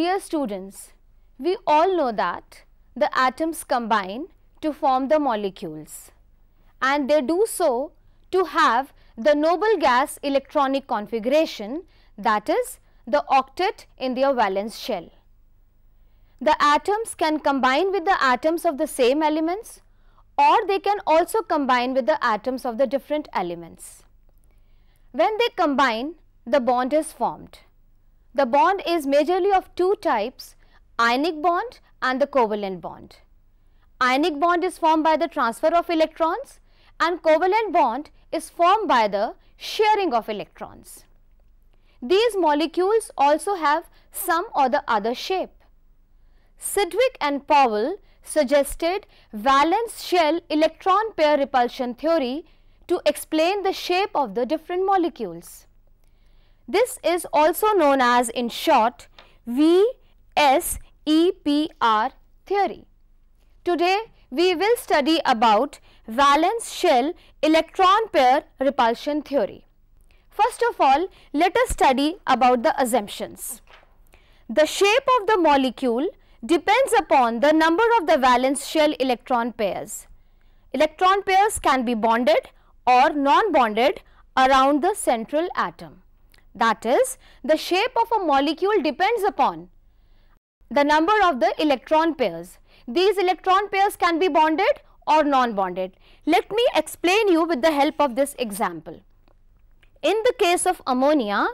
Dear students, we all know that the atoms combine to form the molecules and they do so to have the noble gas electronic configuration that is the octet in their valence shell. The atoms can combine with the atoms of the same elements or they can also combine with the atoms of the different elements. When they combine, the bond is formed. The bond is majorly of two types, ionic bond and the covalent bond. Ionic bond is formed by the transfer of electrons and covalent bond is formed by the sharing of electrons. These molecules also have some or the other shape. Sidgwick and Powell suggested valence shell electron pair repulsion theory to explain the shape of the different molecules. This is also known as in short VSEPR theory. Today we will study about valence shell electron pair repulsion theory. First of all, let us study about the assumptions. The shape of the molecule depends upon the number of the valence shell electron pairs. Electron pairs can be bonded or non-bonded around the central atom. That is, the shape of a molecule depends upon the number of the electron pairs. These electron pairs can be bonded or non-bonded. Let me explain you with the help of this example. In the case of ammonia,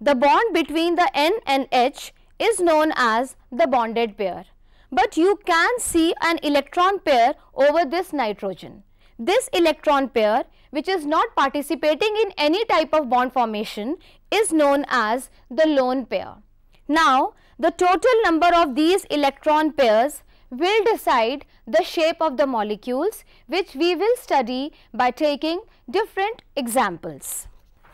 the bond between the N and H is known as the bonded pair. But you can see an electron pair over this nitrogen. This electron pair which is not participating in any type of bond formation is known as the lone pair. Now, the total number of these electron pairs will decide the shape of the molecules which we will study by taking different examples.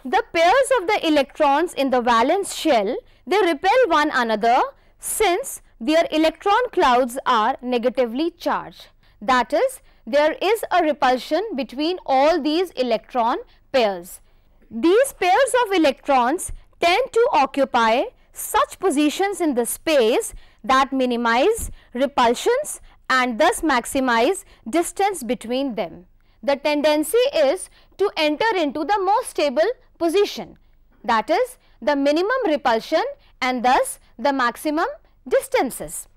The pairs of the electrons in the valence shell, they repel one another since their electron clouds are negatively charged. That is, there is a repulsion between all these electron pairs. These pairs of electrons tend to occupy such positions in the space that minimize repulsions and thus maximize distance between them. The tendency is to enter into the most stable position that is the minimum repulsion and thus the maximum distances.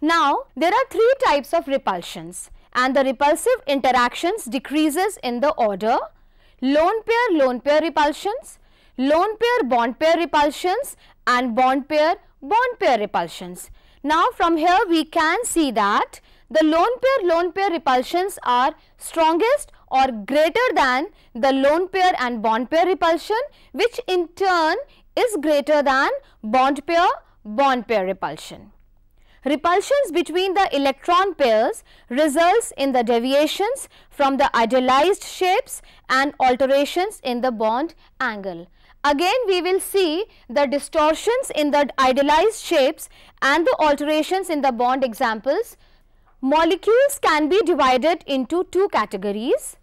Now, there are three types of repulsions and the repulsive interactions decreases in the order lone pair lone pair repulsions, lone pair bond pair repulsions and bond pair bond pair repulsions. Now, from here we can see that the lone pair lone pair repulsions are strongest or greater than the lone pair and bond pair repulsion which in turn is greater than bond pair bond pair repulsion. Repulsions between the electron pairs results in the deviations from the idealized shapes and alterations in the bond angle. Again we will see the distortions in the idealized shapes and the alterations in the bond examples. Molecules can be divided into two categories.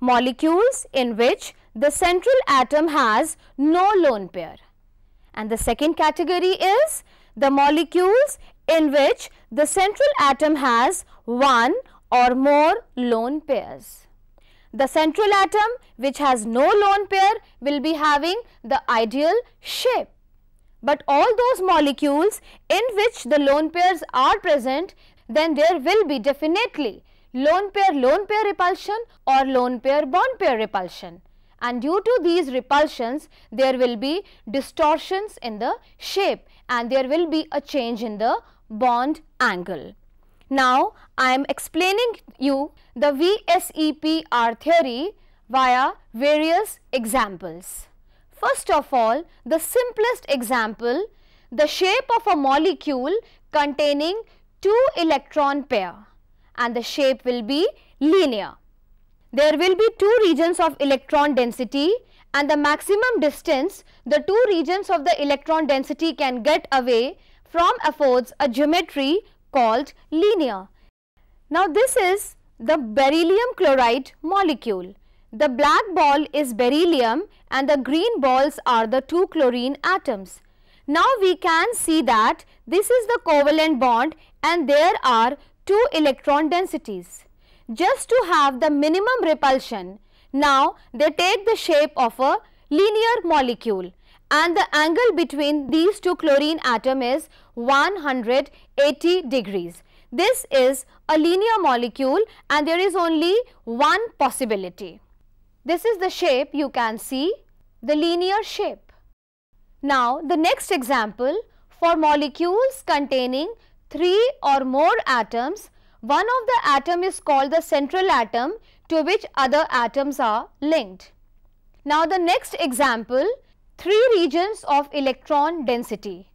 Molecules in which the central atom has no lone pair and the second category is the molecules in which the central atom has one or more lone pairs. The central atom which has no lone pair will be having the ideal shape. But all those molecules in which the lone pairs are present then there will be definitely lone pair lone pair repulsion or lone pair bond pair repulsion and due to these repulsions there will be distortions in the shape and there will be a change in the bond angle. Now, I am explaining you the VSEPR theory via various examples. First of all, the simplest example, the shape of a molecule containing two electron pair and the shape will be linear. There will be two regions of electron density and the maximum distance the two regions of the electron density can get away from affords a geometry called linear. Now, this is the beryllium chloride molecule. The black ball is beryllium and the green balls are the two chlorine atoms. Now we can see that this is the covalent bond and there are two electron densities. Just to have the minimum repulsion, now they take the shape of a linear molecule and the angle between these two chlorine atom is 180 degrees. This is a linear molecule and there is only one possibility. This is the shape you can see, the linear shape. Now, the next example for molecules containing 3 or more atoms, one of the atom is called the central atom to which other atoms are linked. Now, the next example, 3 regions of electron density.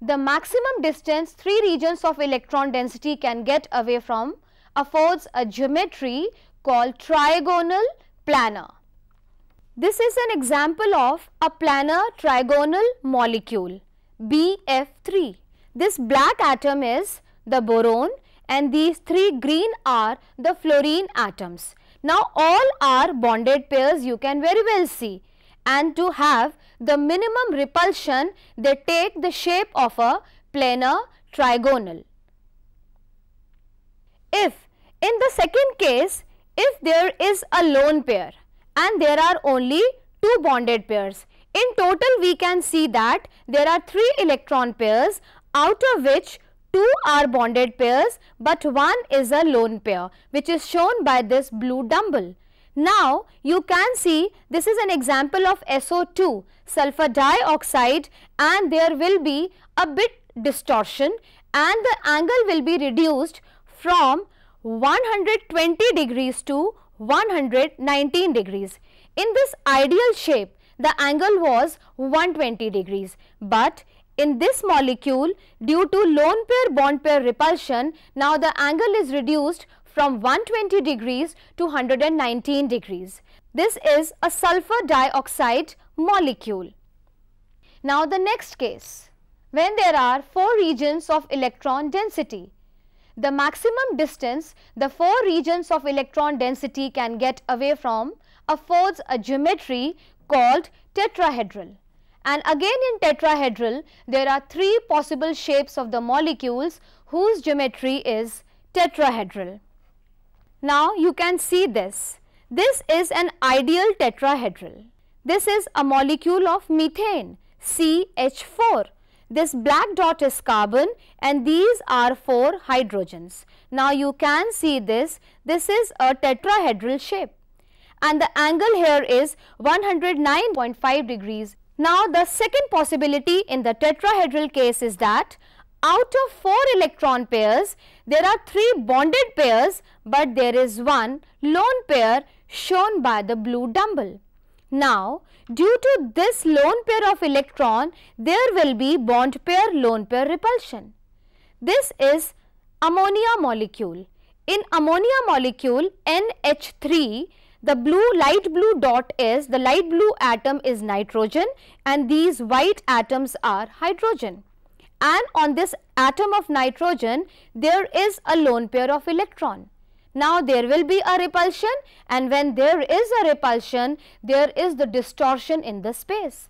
The maximum distance 3 regions of electron density can get away from affords a geometry called trigonal planar. This is an example of a planar trigonal molecule BF3. This black atom is the boron and these three green are the fluorine atoms. Now all are bonded pairs you can very well see and to have the minimum repulsion they take the shape of a planar trigonal. If in the second case if there is a lone pair and there are only two bonded pairs. In total we can see that there are three electron pairs out of which two are bonded pairs but one is a lone pair which is shown by this blue dumbbell. Now you can see this is an example of SO2 sulfur dioxide and there will be a bit distortion and the angle will be reduced from 120 degrees to 119 degrees. In this ideal shape, the angle was 120 degrees, but in this molecule, due to lone pair bond pair repulsion, now the angle is reduced from 120 degrees to 119 degrees. This is a sulfur dioxide molecule. Now the next case, when there are four regions of electron density, the maximum distance the four regions of electron density can get away from affords a geometry called tetrahedral. And again in tetrahedral, there are three possible shapes of the molecules whose geometry is tetrahedral. Now you can see this. This is an ideal tetrahedral. This is a molecule of methane CH4 this black dot is carbon and these are 4 hydrogens. Now you can see this, this is a tetrahedral shape and the angle here is 109.5 degrees. Now the second possibility in the tetrahedral case is that out of 4 electron pairs, there are 3 bonded pairs but there is one lone pair shown by the blue dumbbell. Now, due to this lone pair of electron, there will be bond pair lone pair repulsion. This is ammonia molecule. In ammonia molecule NH3, the blue light blue dot is the light blue atom is nitrogen and these white atoms are hydrogen. And on this atom of nitrogen, there is a lone pair of electron. Now there will be a repulsion and when there is a repulsion, there is the distortion in the space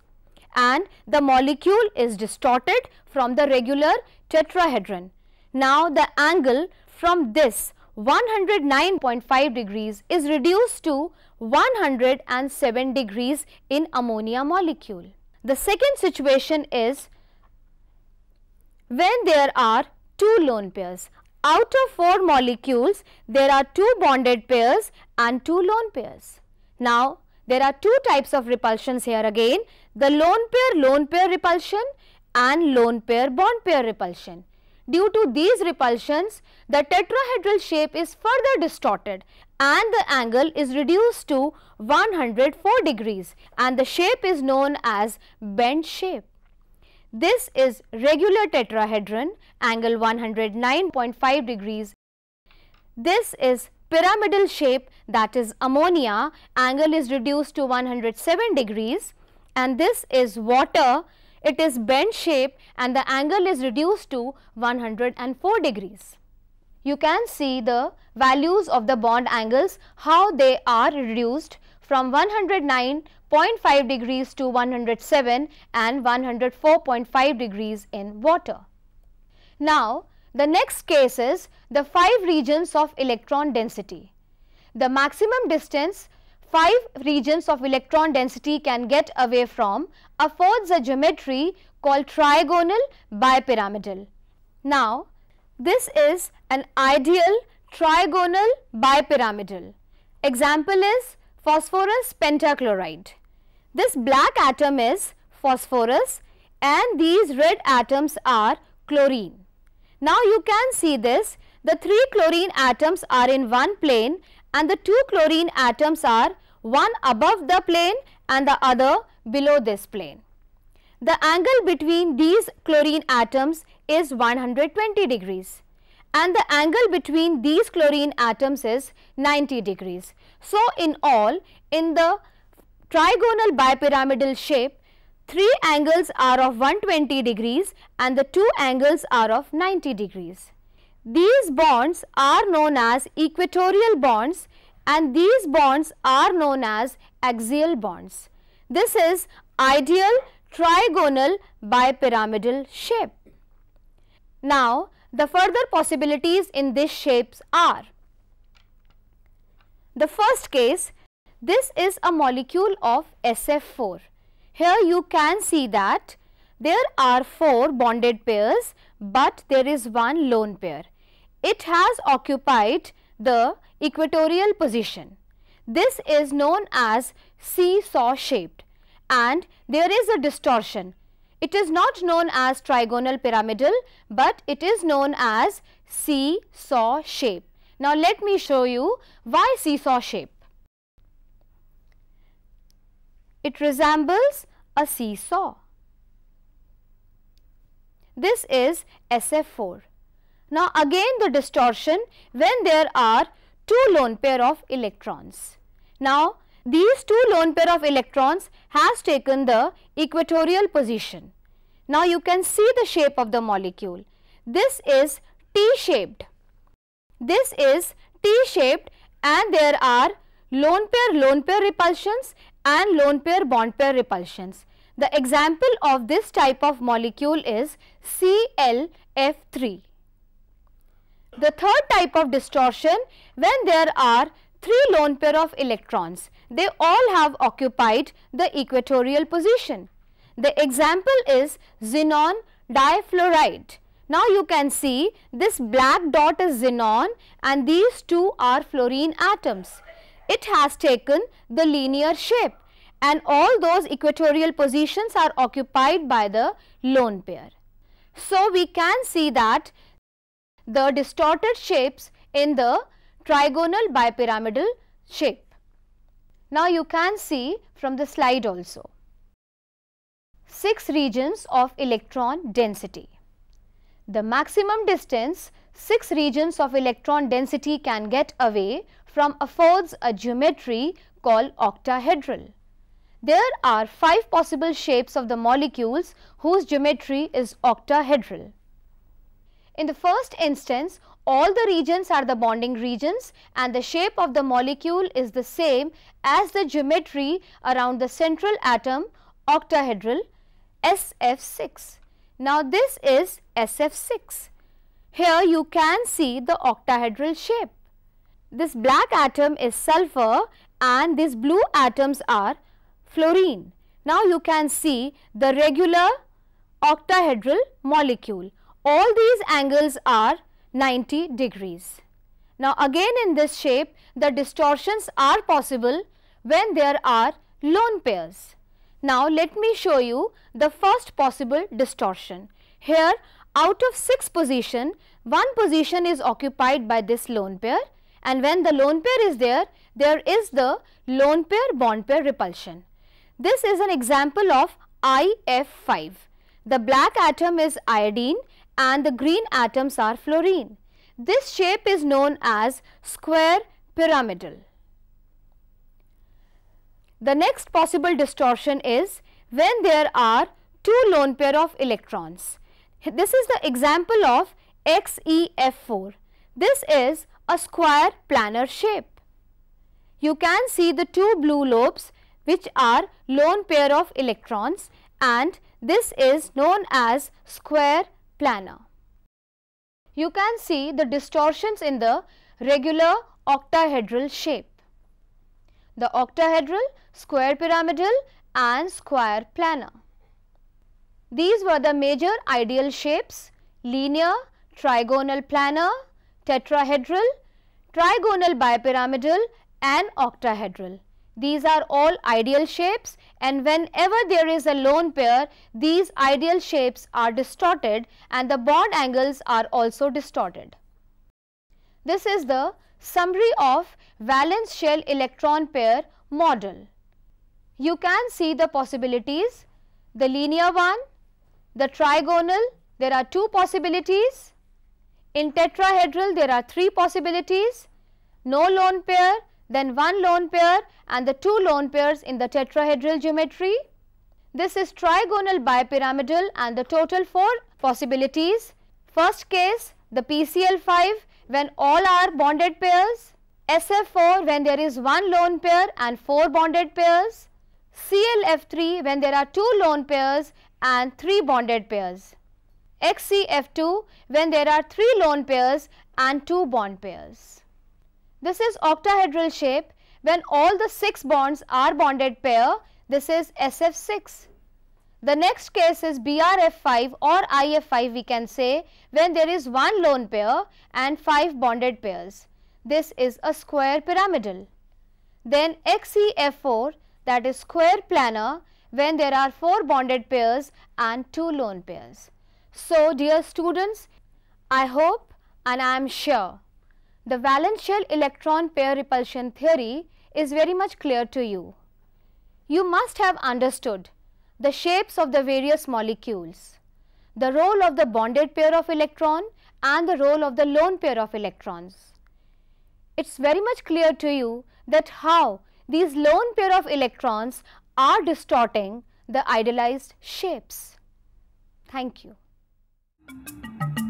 and the molecule is distorted from the regular tetrahedron. Now the angle from this 109.5 degrees is reduced to 107 degrees in ammonia molecule. The second situation is when there are two lone pairs out of 4 molecules, there are 2 bonded pairs and 2 lone pairs. Now, there are two types of repulsions here again, the lone pair lone pair repulsion and lone pair bond pair repulsion. Due to these repulsions, the tetrahedral shape is further distorted and the angle is reduced to 104 degrees and the shape is known as bend shape. This is regular tetrahedron angle 109.5 degrees. This is pyramidal shape that is ammonia angle is reduced to 107 degrees and this is water it is bent shape and the angle is reduced to 104 degrees. You can see the values of the bond angles how they are reduced from 109 0.5 degrees to 107 and 104.5 degrees in water. Now, the next case is the 5 regions of electron density. The maximum distance 5 regions of electron density can get away from affords a geometry called trigonal bipyramidal. Now, this is an ideal trigonal bipyramidal. Example is phosphorus pentachloride. This black atom is phosphorus and these red atoms are chlorine. Now you can see this, the three chlorine atoms are in one plane and the two chlorine atoms are one above the plane and the other below this plane. The angle between these chlorine atoms is 120 degrees and the angle between these chlorine atoms is 90 degrees. So, in all in the trigonal bipyramidal shape three angles are of 120 degrees and the two angles are of 90 degrees. These bonds are known as equatorial bonds and these bonds are known as axial bonds. This is ideal trigonal bipyramidal shape. Now, the further possibilities in these shapes are the first case, this is a molecule of SF4. Here you can see that there are 4 bonded pairs, but there is one lone pair. It has occupied the equatorial position. This is known as seesaw shaped and there is a distortion. It is not known as trigonal pyramidal, but it is known as seesaw shape. Now, let me show you why seesaw shape. It resembles a seesaw. This is SF4. Now, again the distortion when there are two lone pair of electrons. Now, these two lone pair of electrons has taken the equatorial position. Now, you can see the shape of the molecule. This is T-shaped. This is T-shaped and there are lone pair lone pair repulsions and lone pair bond pair repulsions. The example of this type of molecule is ClF3. The third type of distortion when there are three lone pair of electrons, they all have occupied the equatorial position. The example is xenon difluoride. Now you can see this black dot is xenon and these two are fluorine atoms. It has taken the linear shape and all those equatorial positions are occupied by the lone pair. So we can see that the distorted shapes in the trigonal bipyramidal shape. Now you can see from the slide also. Six regions of electron density. The maximum distance 6 regions of electron density can get away from affords a geometry called octahedral. There are 5 possible shapes of the molecules whose geometry is octahedral. In the first instance, all the regions are the bonding regions and the shape of the molecule is the same as the geometry around the central atom octahedral SF6. Now, this is SF6. Here you can see the octahedral shape. This black atom is sulfur and these blue atoms are fluorine. Now, you can see the regular octahedral molecule. All these angles are 90 degrees. Now, again in this shape the distortions are possible when there are lone pairs. Now, let me show you the first possible distortion. Here out of 6 position, one position is occupied by this lone pair and when the lone pair is there, there is the lone pair bond pair repulsion. This is an example of IF5. The black atom is iodine and the green atoms are fluorine. This shape is known as square pyramidal. The next possible distortion is when there are two lone pair of electrons. This is the example of XeF4. This is a square planar shape. You can see the two blue lobes which are lone pair of electrons and this is known as square planar. You can see the distortions in the regular octahedral shape. The octahedral, square pyramidal and square planar. These were the major ideal shapes linear, trigonal planar, tetrahedral, trigonal bipyramidal and octahedral. These are all ideal shapes and whenever there is a lone pair, these ideal shapes are distorted and the bond angles are also distorted. This is the summary of valence shell electron pair model. You can see the possibilities, the linear one, the trigonal, there are two possibilities. In tetrahedral, there are three possibilities, no lone pair, then one lone pair and the two lone pairs in the tetrahedral geometry. This is trigonal bipyramidal and the total four possibilities. First case, the PCl5 when all are bonded pairs, SF4 when there is one lone pair and four bonded pairs, ClF3 when there are two lone pairs and 3 bonded pairs. XeF2 when there are 3 lone pairs and 2 bond pairs. This is octahedral shape when all the 6 bonds are bonded pair this is SF6. The next case is BRF5 or IF5 we can say when there is one lone pair and 5 bonded pairs. This is a square pyramidal. Then XeF4 that is square planar when there are 4 bonded pairs and 2 lone pairs. So, dear students, I hope and I am sure the valence shell electron pair repulsion theory is very much clear to you. You must have understood the shapes of the various molecules, the role of the bonded pair of electron and the role of the lone pair of electrons. It is very much clear to you that how these lone pair of electrons are distorting the idealized shapes. Thank you. Thank you.